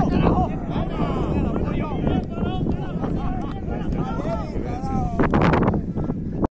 ¡Pollo! ¡Pollo!